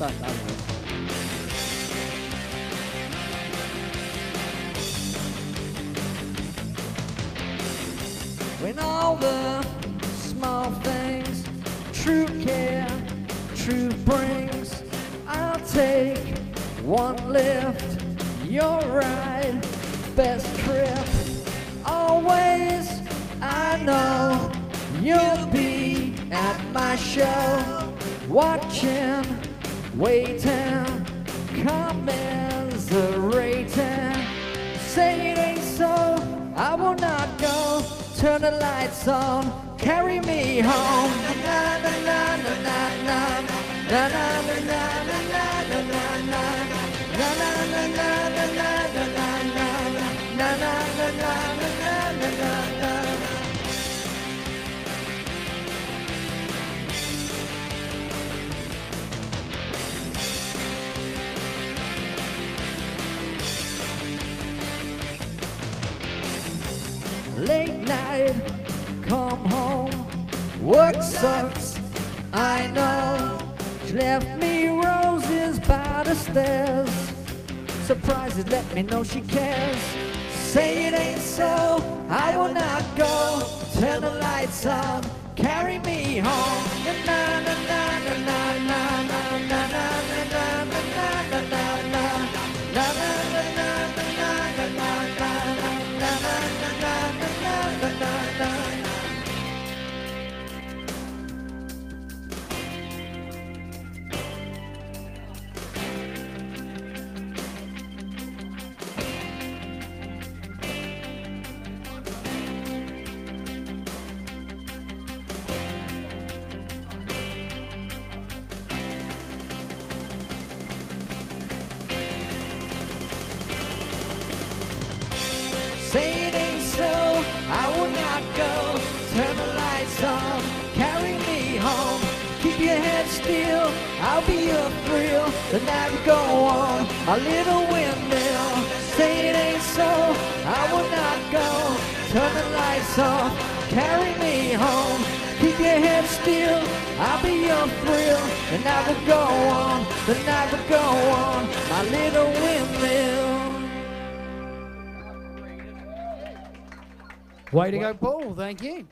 Don't, was. When all the small things true care, true brings, I'll take one lift, your ride, best trip. Always, I know you'll be at my show, watching, waiting, commiserating. Say it ain't so, I will not go. Turn the lights on, carry me home. Na na na na na na na na. Late night, come home, work sucks, I know. She left me roses by the stairs. Surprises let me know she cares. Say it ain't so, I will not go. Turn the lights on, carry me home. Na na na Say it ain't so, I will not go. Turn the lights on, carry me home. Keep your head still, I'll be your thrill. The night will go on, a little windmill. Say it ain't so, I will not go. Turn the lights off, carry me home. Keep your head still, I'll be your thrill. The night will go on, the night will go on, my little windmill. Way to go, Paul. Thank you.